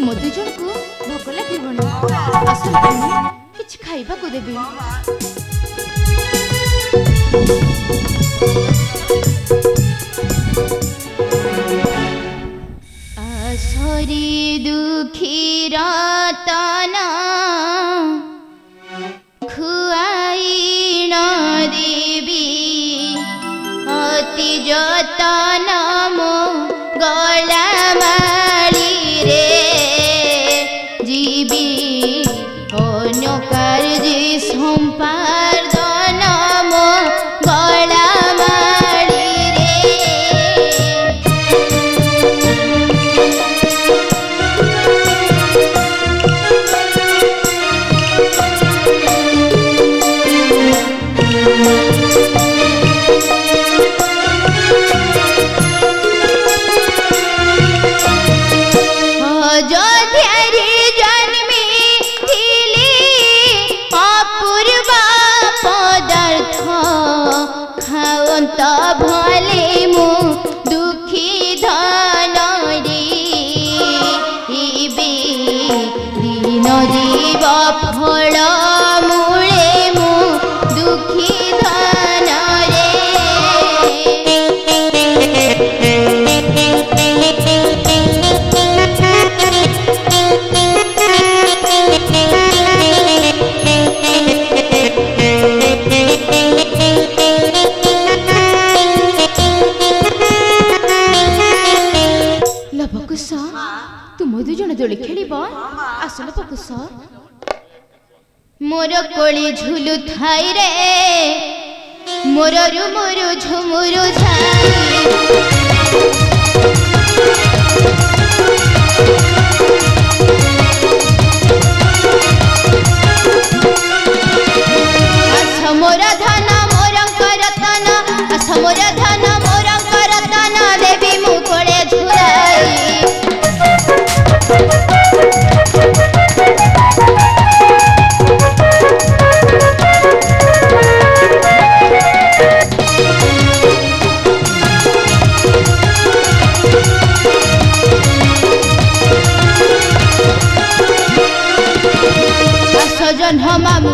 ତୁମ ଦୁଇ ଜଣଙ୍କୁ ଭୋକ ଲାଗିବନି ଆସନ୍ତୁ କିଛି ଖାଇବାକୁ ଦେବି আসরে দুঃখী রতন খুয়াইন দেবী অতি যতন সম্পাদন तो भले मो ତୁମ ଦୁଇ ଜଣ ଦୋଳି ଖେଳିବ ଆସ ଲବକୁଶ ମୋର କୋଳି ଝୁଲୁ ଥାଇ ରେ ମୋର ରୁମୁରୁ ଝୁମୁରୁ ଝାଇ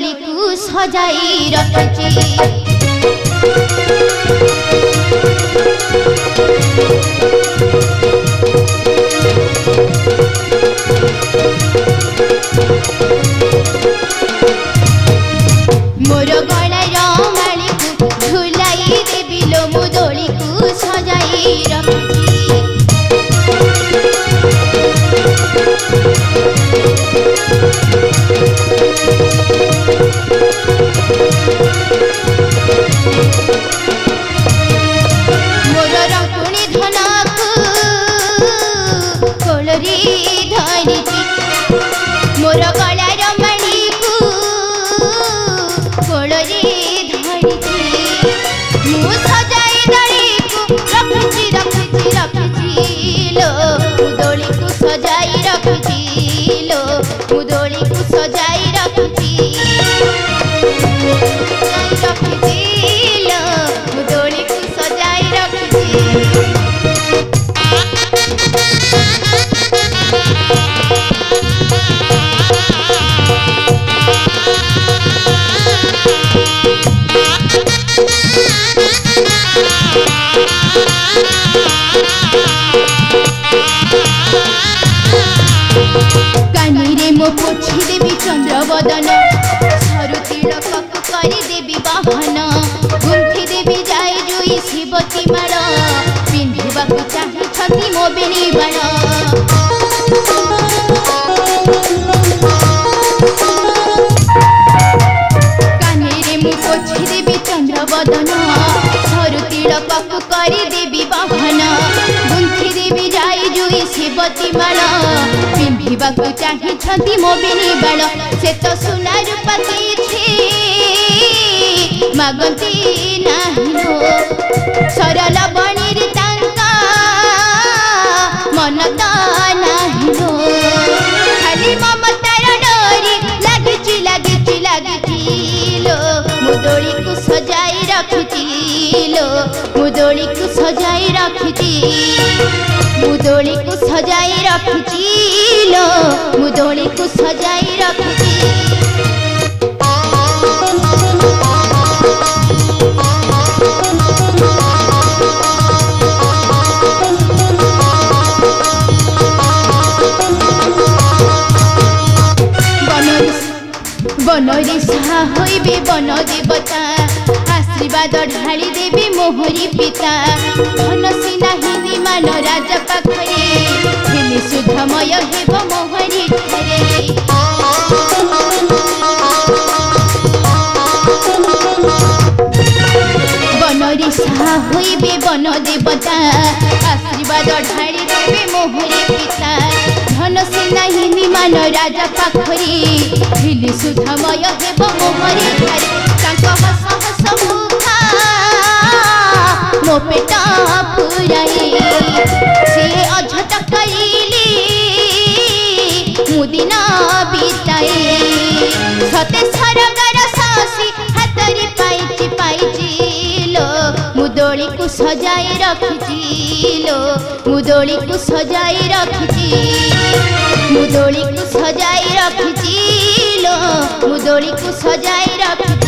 ଦୋଳିକୁ ସଜାଇ ରଖିଛି Música ମୁଁ ପୋଛି ଦେବି ଚନ୍ଦ୍ରବଦନ ସରୁ ତିଳକକୁ କରିଦେବି ବାହନ जीवाकु चाहि छंती मोबिनी बण से तो सुनार पति छी। मागंती नाही लो सरल बणीर तांका मन ताई जोड़े को सजाए रख दी বনরে সাহা হইবে বন দেবতা আশীর্বাদ ঢালি দেবে মোহরি পিতা। ধন সিনা হিন্দি মান রাজা পাখরে ସୁଧମୟ ହେବ ମୋହରି ଠାରେ ବନରେ ସାହା ହୋଇବେ ବନ ଦେବତା ଆଶୀର୍ବାଦ ଢାଳି ଦେବେ ମୋହରି ପିତା ଧନ ସିନାହି ବିମାନ ରାଜା ପାଖରେ ହେଲେ ସୁଧମୟ ହେବ ମୋହରି ଠାରେ ତାଙ୍କ ହସ ହସ ମୁଖା ମୋ সজাই রাখছিল মু কু সজাই রাখছি মু কু সজাই রাখছিল মু কু সজাই রাখছি